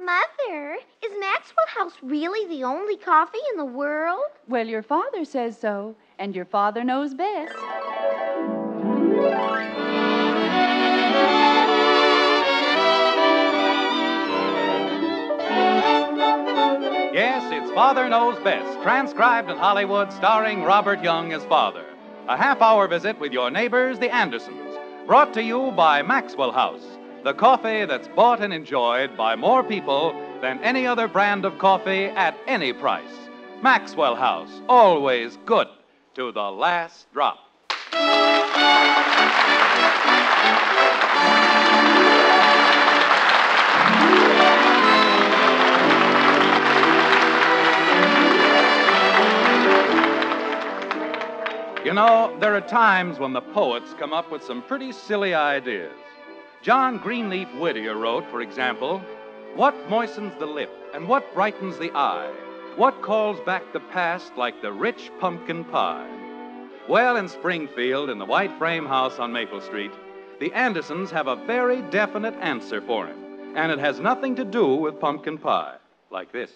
Mother, is Maxwell House really the only coffee in the world? Well, your father says so, and your father knows best. Yes, it's Father Knows Best, transcribed in Hollywood, starring Robert Young as father. A half hour visit with your neighbors, the Andersons. Brought to you by Maxwell House, the coffee that's bought and enjoyed by more people than any other brand of coffee at any price. Maxwell House, always good to the last drop. You know, there are times when the poets come up with some pretty silly ideas. John Greenleaf Whittier wrote, for example, What moistens the lip and what brightens the eye? What calls back the past like the rich pumpkin pie? Well, in Springfield, in the white frame house on Maple Street, the Andersons have a very definite answer for him. And it has nothing to do with pumpkin pie. Like this.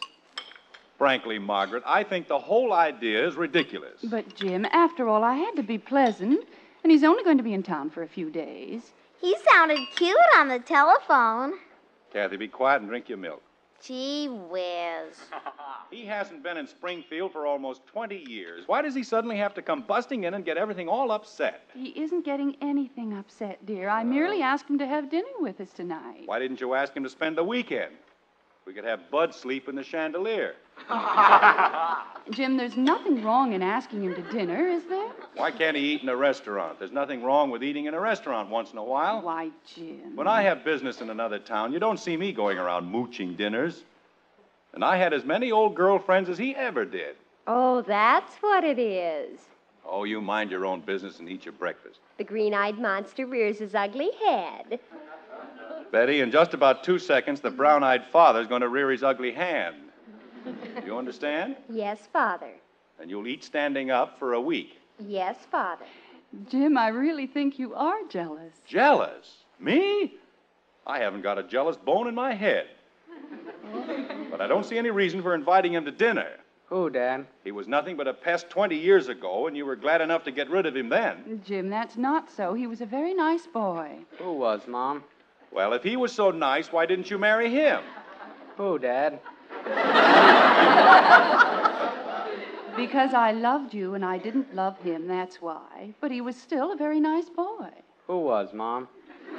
Frankly, Margaret, I think the whole idea is ridiculous. But, Jim, after all, I had to be pleasant, and he's only going to be in town for a few days. He sounded cute on the telephone. Kathy, be quiet and drink your milk. Gee whiz. He hasn't been in Springfield for almost 20 years. Why does he suddenly have to come busting in and get everything all upset? He isn't getting anything upset, dear. I merely asked him to have dinner with us tonight. Why didn't you ask him to spend the weekend? We could have Bud sleep in the chandelier. Jim, there's nothing wrong in asking him to dinner, is there? Why can't he eat in a restaurant? There's nothing wrong with eating in a restaurant once in a while. Why, Jim. When I have business in another town, you don't see me going around mooching dinners. And I had as many old girlfriends as he ever did. Oh, that's what it is. Oh, you mind your own business and eat your breakfast. The green eyed monster rears his ugly head. Betty, in just about two seconds, the brown eyed father's going to rear his ugly hand. You understand? Yes, Father. And you'll eat standing up for a week. Yes, Father. Jim, I really think you are jealous. Jealous? Me? I haven't got a jealous bone in my head. But I don't see any reason for inviting him to dinner. Who, Dan? He was nothing but a pest 20 years ago, and you were glad enough to get rid of him then. Jim, that's not so. He was a very nice boy. Who was, Mom? Well, if he was so nice, why didn't you marry him? Who, Dad? Because I loved you and I didn't love him, that's why. But he was still a very nice boy. Who was, Mom?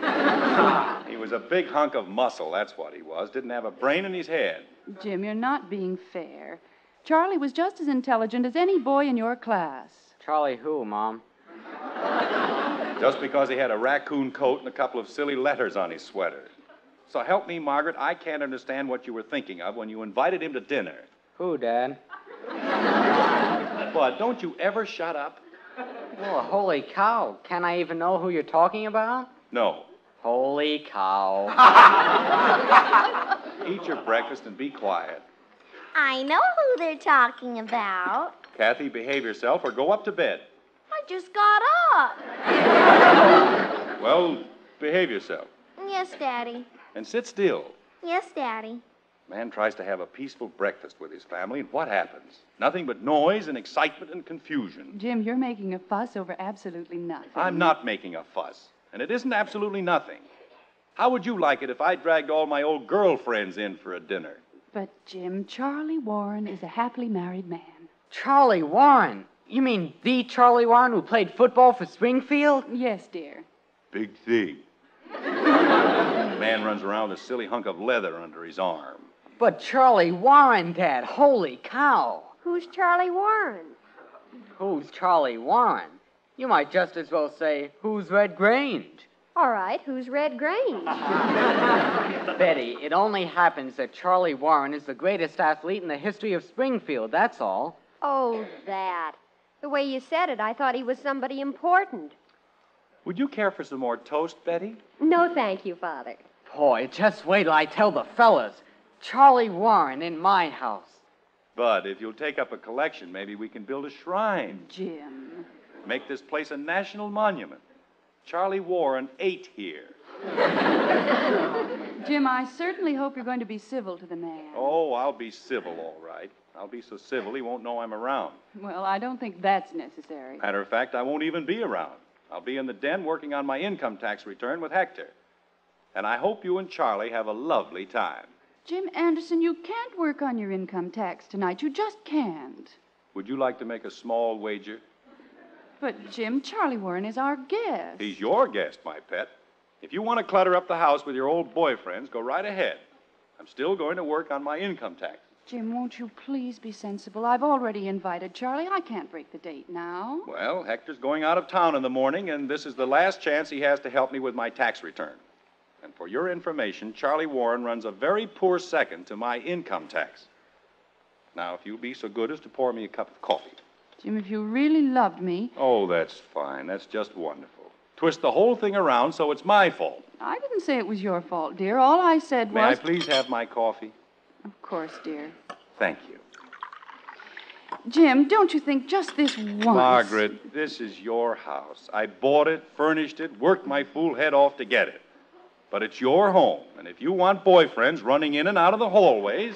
He was a big hunk of muscle, that's what he was. Didn't have a brain in his head. Jim, you're not being fair. Charlie was just as intelligent as any boy in your class. Charlie who, Mom? Just because he had a raccoon coat and a couple of silly letters on his sweater. So help me, Margaret, I can't understand what you were thinking of when you invited him to dinner. Who, Dad? Bud, don't you ever shut up? Oh, holy cow. Can I even know who you're talking about? No. Holy cow. Eat your breakfast and be quiet. I know who they're talking about. Kathy, behave yourself or go up to bed. I just got up. Well, behave yourself. Yes, Daddy. And sit still. Yes, Daddy. Man tries to have a peaceful breakfast with his family, and what happens? Nothing but noise and excitement and confusion. Jim, you're making a fuss over absolutely nothing. I'm not making a fuss, and it isn't absolutely nothing. How would you like it if I dragged all my old girlfriends in for a dinner? But, Jim, Charlie Warren is a happily married man. Charlie Warren? You mean the Charlie Warren who played football for Springfield? Yes, dear. Big thing. the man runs around with a silly hunk of leather under his arm. But Charlie Warren, Dad. Holy cow. Who's Charlie Warren? Who's Charlie Warren? You might just as well say, who's Red Grange? All right, who's Red Grange? Betty, it only happens that Charlie Warren is the greatest athlete in the history of Springfield, that's all. oh, that. The way you said it, I thought he was somebody important. Would you care for some more toast, Betty? No, thank you, Father. Boy, just wait till I tell the fellas. Charlie Warren in my house. But if you'll take up a collection, maybe we can build a shrine. Jim. Make this place a national monument. Charlie Warren ate here. Jim, I certainly hope you're going to be civil to the man. Oh, I'll be civil, all right. I'll be so civil he won't know I'm around. Well, I don't think that's necessary. Matter of fact, I won't even be around. I'll be in the den working on my income tax return with Hector. And I hope you and Charlie have a lovely time. Jim Anderson, you can't work on your income tax tonight. You just can't. Would you like to make a small wager? But, Jim, Charlie Warren is our guest. He's your guest, my pet. If you want to clutter up the house with your old boyfriends, go right ahead. I'm still going to work on my income tax. Jim, won't you please be sensible? I've already invited Charlie. I can't break the date now. Well, Hector's going out of town in the morning, and this is the last chance he has to help me with my tax return. And for your information, Charlie Warren runs a very poor second to my income tax. Now, if you'll be so good as to pour me a cup of coffee. Jim, if you really loved me, Oh, that's fine. That's just wonderful. Twist the whole thing around so it's my fault. I didn't say it was your fault, dear. All I said was. May I was. please have my coffee? Of course, dear. Thank you. Jim, don't you think just this once. Margaret, this is your house. I bought it, furnished it, worked my fool head off to get it. But it's your home, and if you want boyfriends running in and out of the hallways,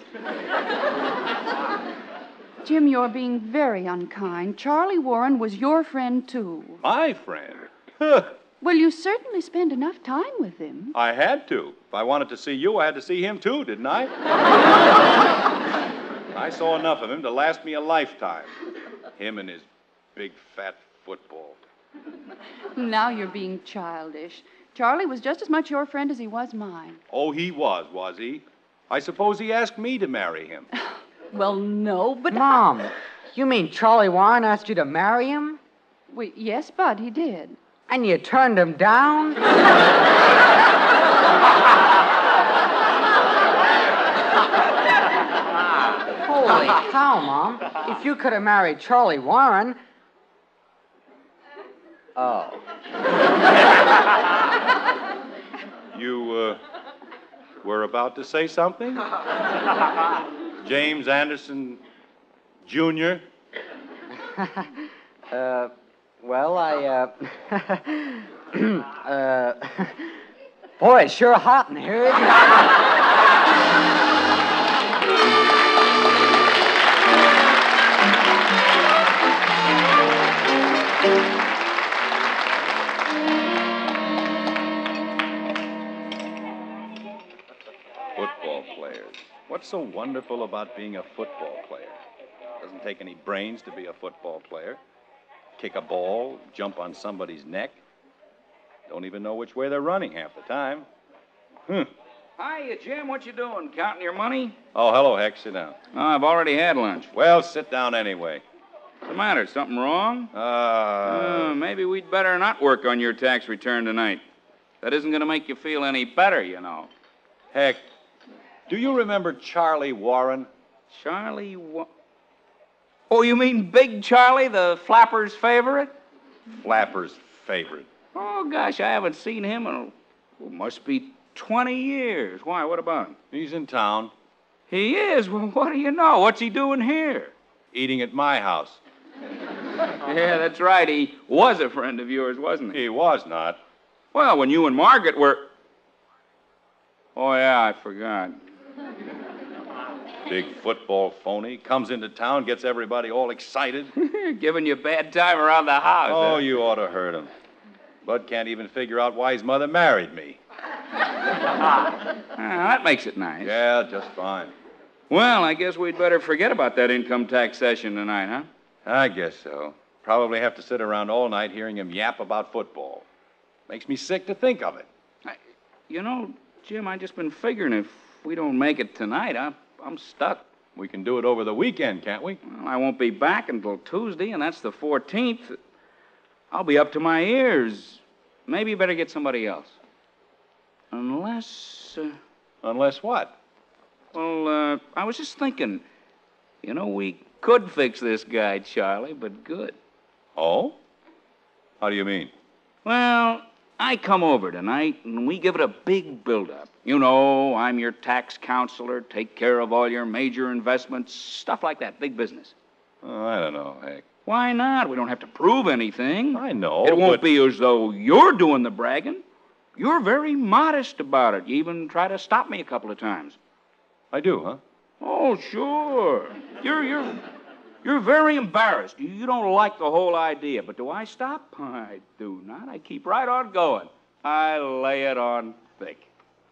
Jim, you're being very unkind. Charlie Warren was your friend, too. my friend. Huh, Well, you certainly spend enough time with him. I had to. If I wanted to see you, I had to see him too, didn't I? I saw enough of him to last me a lifetime. Him and his big fat football. Now you're being childish. Charlie was just as much your friend as he was mine. Oh, he was, was he? I suppose he asked me to marry him. Well, no, but. Mom, you mean Charlie Warren asked you to marry him? Wait, yes, Bud, he did. And you turned him down? Holy cow, Mom. If you could have married Charlie Warren. Oh. You, uh, were about to say something? James Anderson Jr.? Uh, well, I, uh. uh. Boy, it's sure hot in here, isn't it? Football players. What's so wonderful about being a football player? Doesn't take any brains to be a football player. Kick a ball, jump on somebody's neck. Don't even know which way they're running half the time. Hmm. Hiya, Jim. What you doing? Counting your money? Oh, hello, Heck. Sit down. Oh, I've already had lunch. Well, sit down anyway. What's the matter? Something wrong? Uh, Uh, maybe we'd better not work on your tax return tonight. That isn't going to make you feel any better, you know. Heck, do you remember Charlie Warren? Charlie. Wa- oh, you mean Big Charlie, the flapper's favorite? Flapper's favorite. Oh, gosh, I haven't seen him in, well, must be 20 years. Why? What about him? He's in town, He is. Well, what do you know? What's he doing here? eating at my house. Yeah, that's right. He was a friend of yours, wasn't he? He was not. Well, when you and Margaret were. Oh, yeah, I forgot. Big football phony. Comes into town, gets everybody all excited. Giving you a bad time around the house. Oh, huh? you ought to heard him. Bud can't even figure out why his mother married me. Ah, that makes it nice. Yeah, just fine. Well, I guess we'd better forget about that income tax session tonight, huh? I guess so. Probably have to sit around all night hearing him yap about football. Makes me sick to think of it. You know, Jim, I've just been figuring if we don't make it tonight, I'm, I'm stuck. We can do it over the weekend, can't we? Well, I won't be back until Tuesday, and that's the 14th. I'll be up to my ears. Maybe you better get somebody else. Unless. Uh, Unless what? well, uh, I was just thinking. You know, we could fix this guy, Charlie, but good. Oh? How do you mean? Well, I come over tonight and we give it a big build-up. You know, I'm your tax counselor, take care of all your major investments, stuff like that, big business. Oh, I don't know, Hank. Why not? We don't have to prove anything. I know. it won't but- be as though you're doing the bragging. You're very modest about it. You even try to stop me a couple of times. I do, huh? Oh, sure. You're you're you're very embarrassed. You, don't like the whole idea. But do I stop? I do not. I keep right on going. I lay it on thick.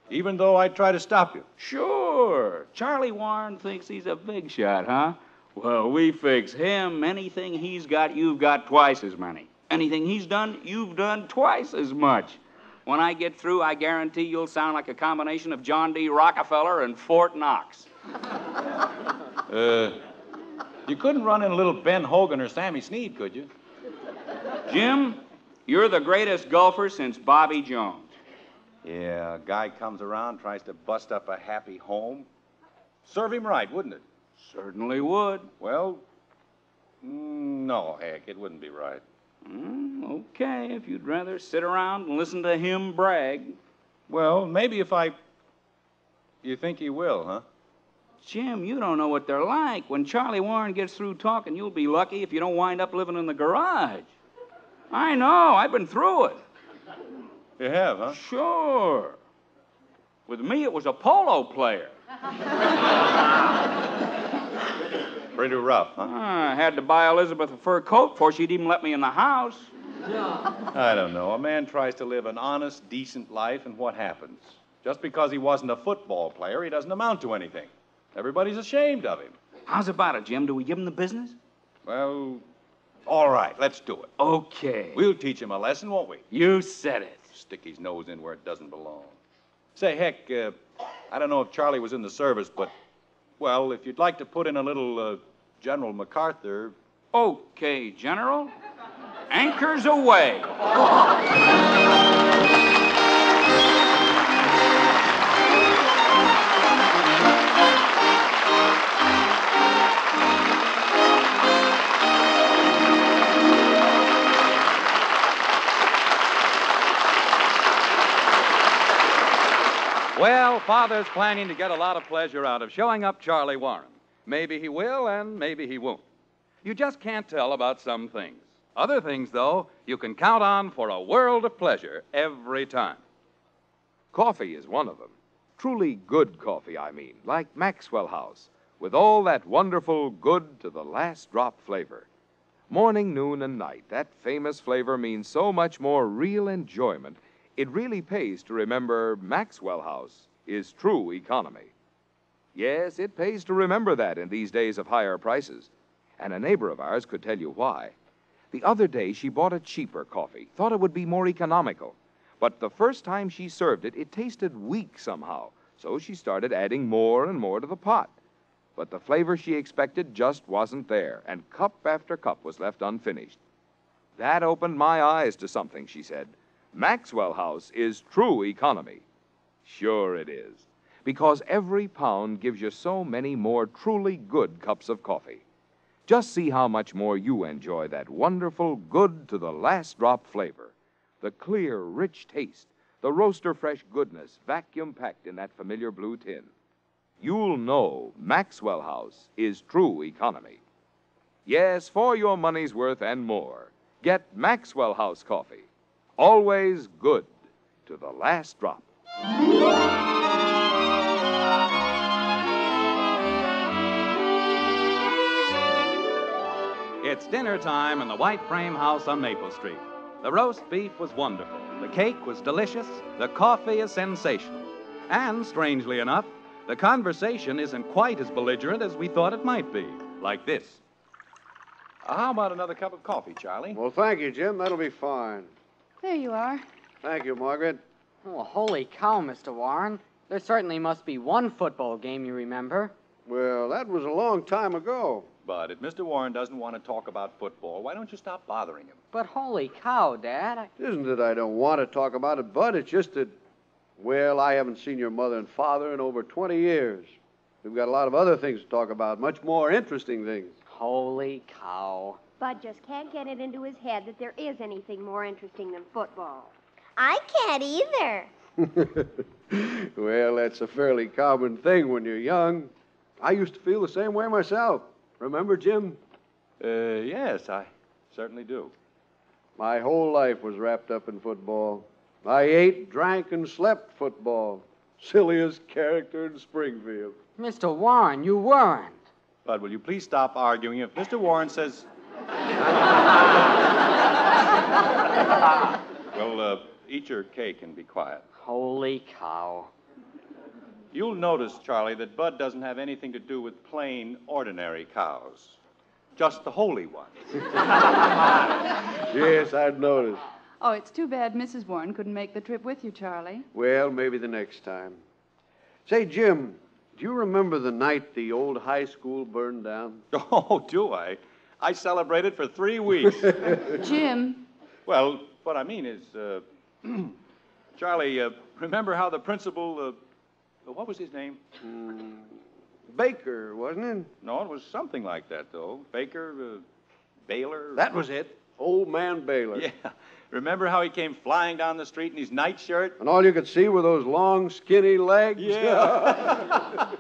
Even though I try to stop you. Sure. Charlie Warren thinks he's a big shot, huh? Well, we fix him. Anything he's got, you've got twice as many. Anything he's done, you've done twice as much. When I get through, I guarantee you'll sound like a combination of John D. Rockefeller and Fort Knox. Uh, you couldn't run in a little Ben Hogan or Sammy Snead, could you? Jim, you're the greatest golfer since Bobby Jones. Yeah, a guy comes around, tries to bust up a happy home. Serve him right, wouldn't it? Certainly would. Well, mm, no, heck, it wouldn't be right. Mm, okay, if you'd rather sit around and listen to him brag. Well, maybe if I. You think he will, huh? Jim, you don't know what they're like. When Charlie Warren gets through talking, you'll be lucky if you don't wind up living in the garage. I know, I've been through it. You have, huh? Sure. With me, it was a polo player. Pretty rough, huh? I had to buy Elizabeth a fur coat before she'd even let me in the house. I don't know. A man tries to live an honest, decent life, and what happens? Just because he wasn't a football player, he doesn't amount to anything. Everybody's ashamed of him. How's about it, Jim? Do we give him the business? Well, all right, let's do it. Okay. We'll teach him a lesson, won't we? You said it. Stick his nose in where it doesn't belong. Say, heck, uh, I don't know if Charlie was in the service, but, well, if you'd like to put in a little uh, General MacArthur. Okay, General. Anchors Aweigh. Well, Father's planning to get a lot of pleasure out of showing up Charlie Warren. Maybe he will, and maybe he won't. You just can't tell about some things. Other things, though, you can count on for a world of pleasure every time. Coffee is one of them. Truly good coffee, I mean, like Maxwell House, with all that wonderful good to the last drop flavor. Morning, noon, and night, that famous flavor means so much more real enjoyment, it really pays to remember Maxwell House is true economy. Yes, it pays to remember that in these days of higher prices. And a neighbor of ours could tell you why. The other day, she bought a cheaper coffee, thought it would be more economical. But the first time she served it, it tasted weak somehow, so she started adding more and more to the pot. But the flavor she expected just wasn't there, and cup after cup was left unfinished. That opened my eyes to something, she said. Maxwell House is true economy. Sure it is, because every pound gives you so many more truly good cups of coffee. Just see how much more you enjoy that wonderful, good to the last drop flavor. The clear, rich taste, the roaster fresh goodness vacuum packed in that familiar blue tin. You'll know Maxwell House is true economy. Yes, for your money's worth and more, get Maxwell House coffee. Always good to the last drop. It's dinner time in the White Frame House on Maple Street. The roast beef was wonderful, the cake was delicious, the coffee is sensational. And, strangely enough, the conversation isn't quite as belligerent as we thought it might be. Like this. How about another cup of coffee, Charlie? Well, thank you, Jim. That'll be fine. There you are. Thank you, Margaret. Oh, holy cow, Mr. Warren. There certainly must be one football game you remember. Well, that was a long time ago. But if Mr. Warren doesn't want to talk about football, why don't you stop bothering him? But holy cow, Dad. I... Isn't that I don't want to talk about it, Bud? It's just that, well, I haven't seen your mother and father in over 20 years. We've got a lot of other things to talk about, much more interesting things. Holy cow. Bud just can't get it into his head that there is anything more interesting than football. I can't either. well, that's a fairly common thing when you're young. I used to feel the same way myself. Remember, Jim? Uh, yes, I certainly do. My whole life was wrapped up in football. I ate, drank, and slept football. Silliest character in Springfield. Mr. Warren, you weren't. Bud, will you please stop arguing? If Mr. Warren says. well, uh, eat your cake and be quiet. Holy cow. You'll notice, Charlie, that Bud doesn't have anything to do with plain, ordinary cows. Just the holy ones. Yes, I'd noticed. Oh, it's too bad Mrs. Warren couldn't make the trip with you, Charlie. Well, maybe the next time. Say, Jim, do you remember the night the old high school burned down? Oh, do I? I celebrated for three weeks. Jim, well, what I mean is, uh, Charlie, uh, remember how the principal, uh, what was his name? Baker, wasn't it? No, it was something like that, though. Baker, uh, Baylor. That was it. Old man Baylor. Yeah. Remember how he came flying down the street in his nightshirt? And all you could see were those long, skinny legs? Yeah.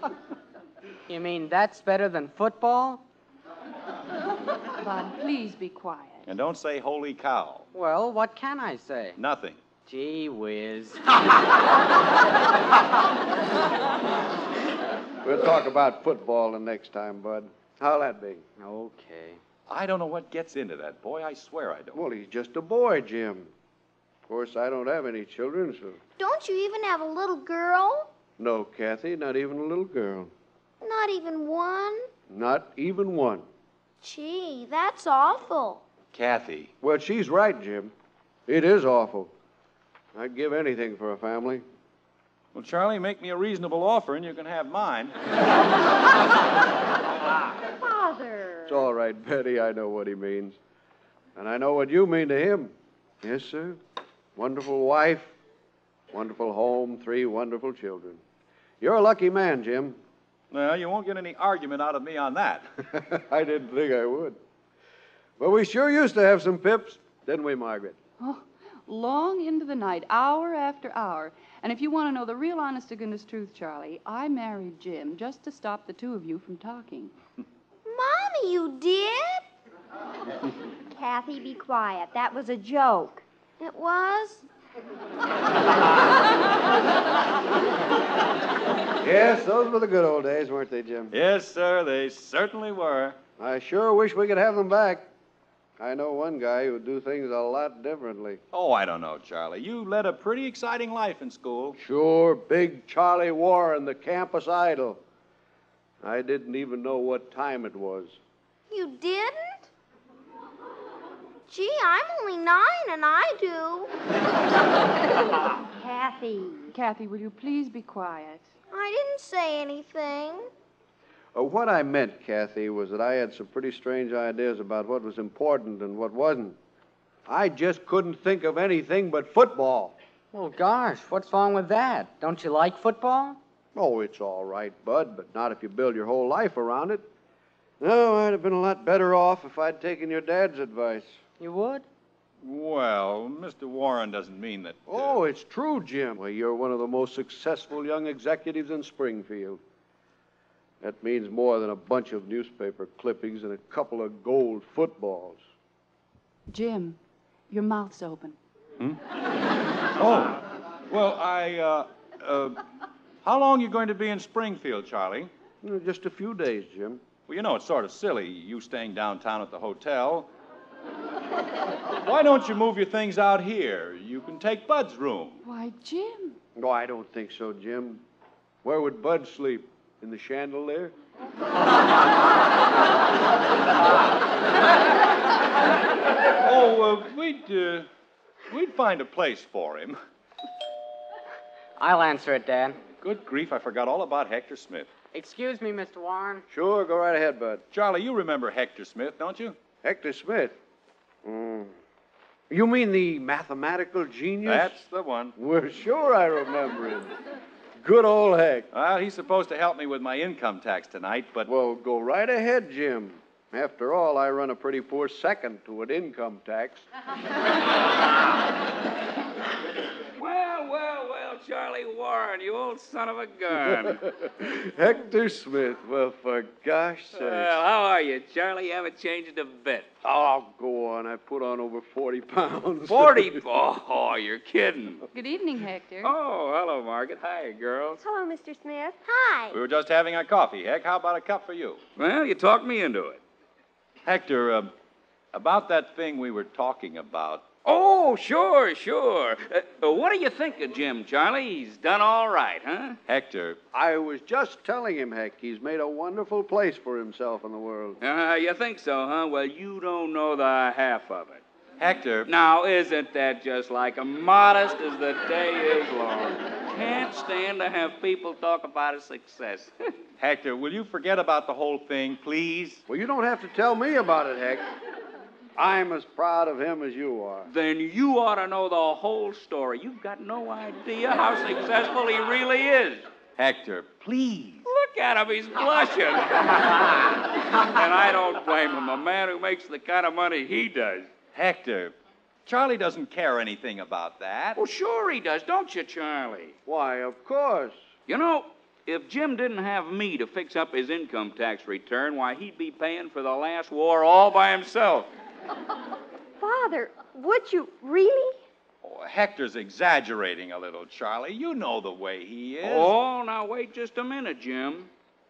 You mean that's better than football? Bud, please be quiet. and don't say holy cow. Well, what can I say? Nothing. Gee whiz. we'll talk about football the next time, Bud. How'll that be? Okay. I don't know what gets into that boy. I swear I don't. Well, he's just a boy, Jim. Of course, I don't have any children, so. Don't you even have a little girl? No, Kathy, not even a little girl. Not even one? Not even one. Gee, that's awful. Kathy. Well, she's right, Jim. It is awful. I'd give anything for a family. Well, Charlie, make me a reasonable offer and you can have mine. Father. It's all right, Betty. I know what he means. And I know what you mean to him. Yes, sir. Wonderful wife, wonderful home, three wonderful children. You're a lucky man, Jim. Well, you won't get any argument out of me on that. I didn't think I would. But we sure used to have some pips, didn't we, Margaret? Oh, long into the night, hour after hour. And if you want to know the real honest to goodness truth, Charlie, I married Jim just to stop the two of you from talking. Mommy, you did? Kathy, be quiet. That was a joke. It was? Yes, those were the good old days, weren't they, Jim? yes, sir, they certainly were. I sure wish we could have them back. I know one guy who'd do things a lot differently. Oh, I don't know, Charlie. You led a pretty exciting life in school. Sure, big Charlie Warren, the campus idol. I didn't even know what time it was. You didn't? Gee, I'm only nine and I do. Kathy. Kathy, will you please be quiet? I didn't say anything. Uh, what I meant, Kathy, was that I had some pretty strange ideas about what was important and what wasn't. I just couldn't think of anything but football. Well, gosh, what's wrong with that? Don't you like football? Oh, it's all right, Bud, but not if you build your whole life around it. No, I'd have been a lot better off if I'd taken your dad's advice. You would? Well, Mr. Warren doesn't mean that. uh, Oh, it's true, Jim. Well, you're one of the most successful young executives in Springfield. That means more than a bunch of newspaper clippings and a couple of gold footballs. Jim, your mouth's open. Hmm? Oh, well, I, uh, uh, how long are you going to be in Springfield, Charlie? Just a few days, Jim. Well, you know, it's sort of silly, you staying downtown at the hotel. Why don't you move your things out here? You can take Bud's room. Why, Jim. No, I don't think so, Jim. Where would Bud sleep? In the chandelier? Oh, uh, we'd, uh, we'd find a place for him. I'll answer it, Dad. Good grief, I forgot all about Hector Smith. Excuse me, Mr. Warren. Sure, go right ahead, Bud. Charlie, you remember Hector Smith, don't you? Hector Smith. Mm. You mean the mathematical genius? That's the one. Well, sure I remember him. Good old Heck. Well, he's supposed to help me with my income tax tonight, but. Well, go right ahead, Jim. After all, I run a pretty poor second to an income tax. Well, well, well, Charlie Warren, you old son of a gun. Hector Smith. Well, for gosh sakes. well, how are you, Charlie? You haven't changed a bit. Oh, go on. I put on over 40 pounds. 40? Oh, you're kidding. Good evening, Hector. Oh, hello, Margaret. Hi, girls. Hello, Mr. Smith. Hi. We were just having a coffee, Heck. How about a cup for you? Well, you talked me into it. Hector, uh, about that thing we were talking about. Oh, sure, sure. Uh, uh, what do you think of Jim, Charlie? He's done all right, huh? Hector, I was just telling him, Heck, he's made a wonderful place for himself in the world. Uh, you think so, huh? Well, you don't know the half of it. Hector. Now, isn't that just like a modest as the day is long? Can't stand to have people talk about his success. Hector, will you forget about the whole thing, please? Well, you don't have to tell me about it, Heck. I'm as proud of him as you are. then you ought to know the whole story. You've got no idea how successful he really is. Hector, please. Look at him, he's blushing. and I don't blame him. A man who makes the kind of money he does. Hector, Charlie doesn't care anything about that. Well, sure he does, don't you, Charlie? Why, of course. You know, if Jim didn't have me to fix up his income tax return, why, he'd be paying for the last war all by himself. Father, would you really? Oh, Hector's exaggerating a little, Charlie. You know the way he is. Oh, now wait just a minute, Jim.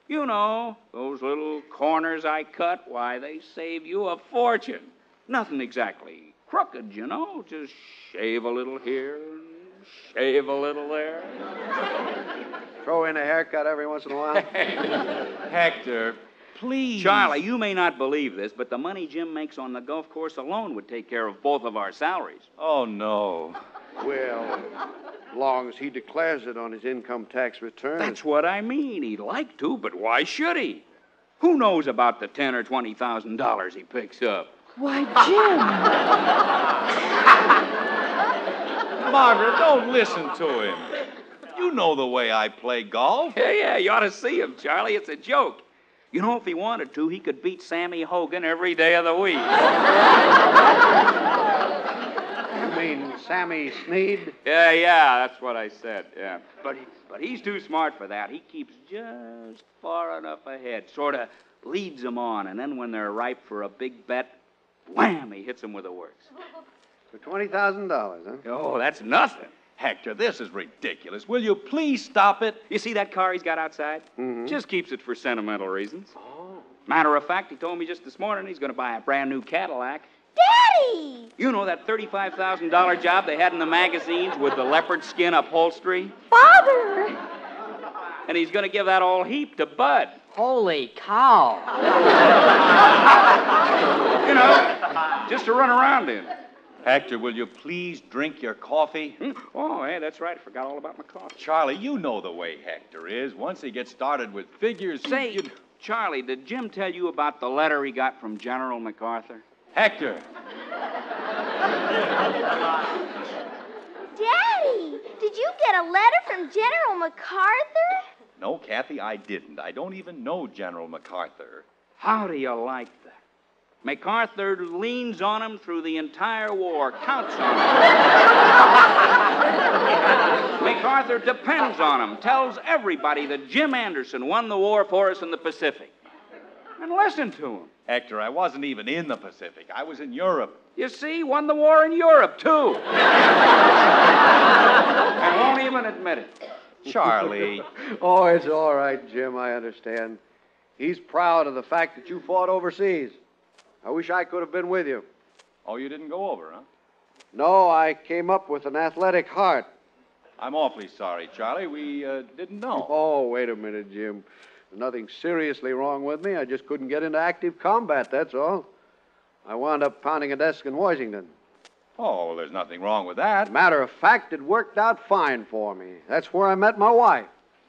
You know, those little corners I cut, why, they save you a fortune. Nothing exactly crooked, you know. Just shave a little here and shave a little there. Throw in a haircut every once in a while. Hector, please. Charlie, you may not believe this, but the money Jim makes on the golf course alone would take care of both of our salaries. Oh, no. well, long as he declares it on his income tax return. That's what I mean. He'd like to, but why should he? Who knows about the ten or twenty thousand dollars he picks up? Why, Jim. Margaret, don't listen to him. You know the way I play golf. Yeah, yeah, you ought to see him, Charlie. It's a joke. You know, if he wanted to, he could beat Sammy Hogan every day of the week. You mean Sammy Snead? Yeah, yeah, that's what I said. Yeah, but he, but he's too smart for that. He keeps just far enough ahead, sort of leads them on, and then when they're ripe for a big bet, wham! He hits them with the works. For $20,000, huh? Oh, that's nothing. Hector, this is ridiculous. Will you please stop it? You see that car he's got outside? Mhm. Just keeps it for sentimental reasons. Oh. Matter of fact, he told me just this morning he's going to buy a brand new Cadillac. Daddy! You know that $35,000 job they had in the magazines with the leopard skin upholstery? Father! And he's going to give that all heap to Bud. Holy cow. You know, just to run around in. Hector, will you please drink your coffee? Hmm? Oh, hey, that's right. I forgot all about my coffee. Charlie, you know the way Hector is. Once he gets started with figures, he- Say, you- Charlie, did Jim tell you about the letter he got from General MacArthur? Hector. Daddy! Did you get a letter from General MacArthur? No, Kathy, I didn't. I don't even know General MacArthur. How do you like that? MacArthur leans on him through the entire war, counts on him. MacArthur depends on him, tells everybody that Jim Anderson won the war for us in the Pacific. And listen to him. Hector, I wasn't even in the Pacific. I was in Europe. You see, won the war in Europe, too. and won't even admit it. Charlie. Oh, it's all right, Jim. I understand. He's proud of the fact that you fought overseas. I wish I could have been with you. Oh, you didn't go over, huh? No, I came up with an athletic heart. I'm awfully sorry, Charlie. We uh, didn't know. Oh, wait a minute, Jim. There's nothing seriously wrong with me. I just couldn't get into active combat, that's all. I wound up pounding a desk in Washington. Oh, well, there's nothing wrong with that. Matter of fact, it worked out fine for me. That's where I met my wife.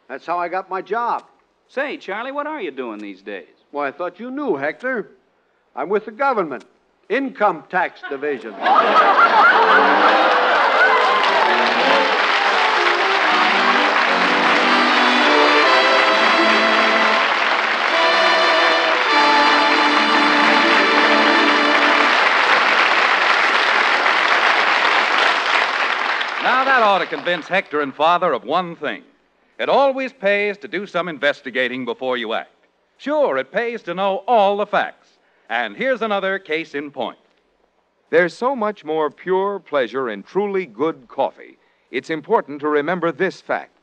That's how I got my job. Say, Charlie, what are you doing these days? Why, I thought you knew, Hector. I'm with the government, Income Tax Division. Now, that ought to convince Hector and Father of one thing. It always pays to do some investigating before you act. Sure, it pays to know all the facts. And here's another case in point. There's so much more pure pleasure in truly good coffee. It's important to remember this fact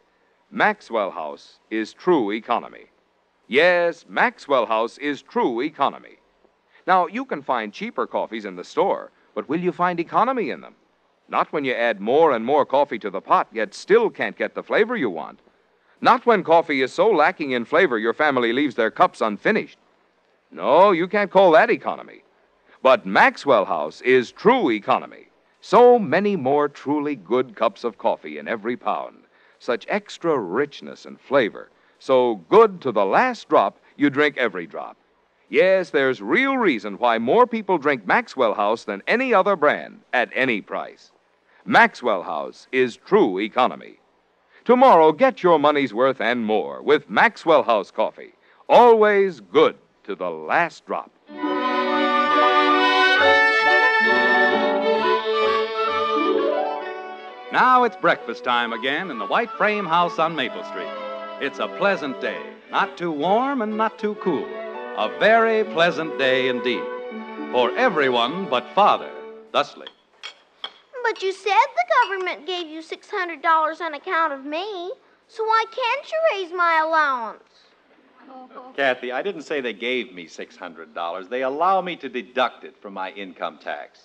Maxwell House is true economy. Yes, Maxwell House is true economy. Now, you can find cheaper coffees in the store, but will you find economy in them? Not when you add more and more coffee to the pot, yet still can't get the flavor you want. Not when coffee is so lacking in flavor your family leaves their cups unfinished. No, you can't call that economy. But Maxwell House is true economy. So many more truly good cups of coffee in every pound. Such extra richness and flavor. So good to the last drop, you drink every drop. Yes, there's real reason why more people drink Maxwell House than any other brand at any price. Maxwell House is true economy. Tomorrow, get your money's worth and more with Maxwell House coffee. Always good to the last drop. Now it's breakfast time again in the white frame house on Maple Street. It's a pleasant day, not too warm and not too cool. A very pleasant day indeed. For everyone but Father, thusly. But you said the government gave you $600 on account of me, so why can't you raise my allowance? Kathy, I didn't say they gave me $600. They allow me to deduct it from my income tax.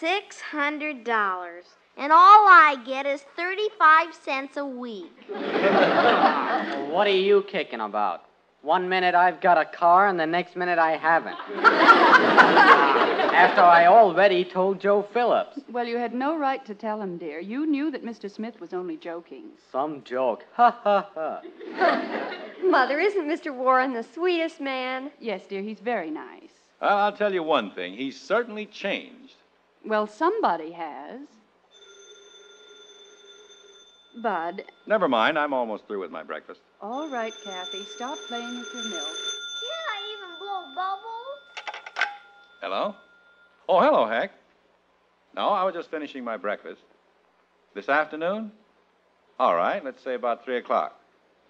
$600. And all I get is 35 cents a week. What are you kicking about? One minute I've got a car, and the next minute I haven't. After I already told Joe Phillips. Well, you had no right to tell him, dear. You knew that Mr. Smith was only joking. Some joke. Ha ha ha. Mother, isn't Mr. Warren the sweetest man? Yes, dear, he's very nice. Well, I'll tell you one thing. He's certainly changed. Well, somebody has. Bud, Never mind. I'm almost through with my breakfast. All right, Kathy, stop playing with your milk. Can't I even blow bubbles? Hello? Oh, hello, Heck. No, I was just finishing my breakfast. This afternoon? All right, let's say about 3 o'clock.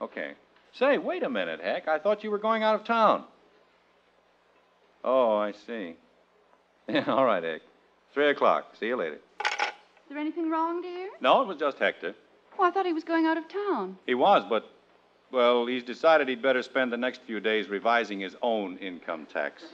Okay. Say, wait a minute, Heck. I thought you were going out of town. Oh, I see. Yeah, all right, Heck. 3 o'clock. See you later. Is there anything wrong, dear? No, it was just Hector. Oh, I thought he was going out of town. He was, but, well, he's decided he'd better spend the next few days revising his own income tax.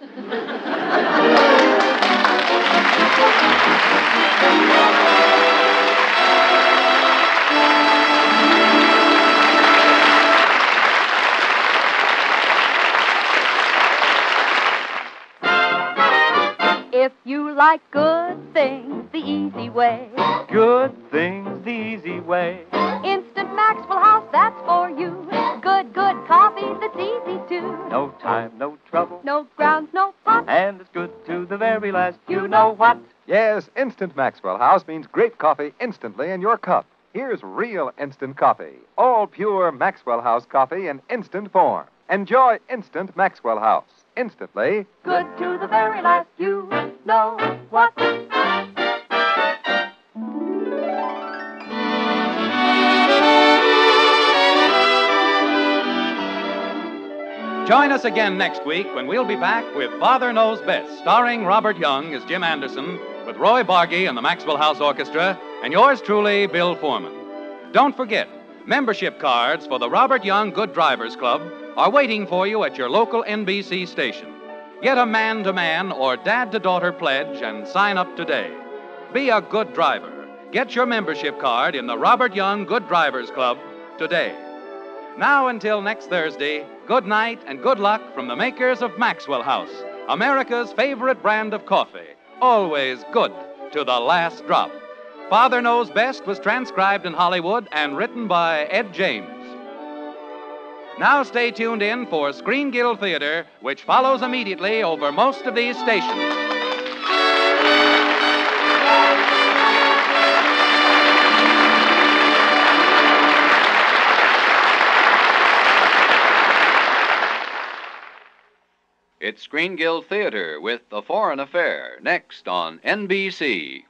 If you like good things the easy way, Good things the easy way. Instant Maxwell House, that's for you. Good, good coffee that's easy too. No time, no trouble, No grounds, no pot. and it's good to the very last. You know what? Yes, Instant Maxwell House means great coffee instantly in your cup. Here's real instant coffee. All pure Maxwell House coffee in instant form. Enjoy instant Maxwell House. Instantly. Good to the very last. You know what? Join us again next week when we'll be back with Father Knows Best, starring Robert Young as Jim Anderson, with Roy Bargy and the Maxwell House Orchestra, and yours truly, Bill Forman. Don't forget, membership cards for the Robert Young Good Drivers Club are waiting for you at your local NBC station. Get a man to man or dad to daughter pledge and sign up today. Be a good driver. Get your membership card in the Robert Young Good Drivers Club today. Now, until next Thursday, good night and good luck from the makers of Maxwell House, America's favorite brand of coffee. Always good to the last drop. Father Knows Best was transcribed in Hollywood and written by Ed James. Now stay tuned in for Screen Guild Theater, which follows immediately over most of these stations. It's Screen Guild Theater with The Foreign Affair next on NBC.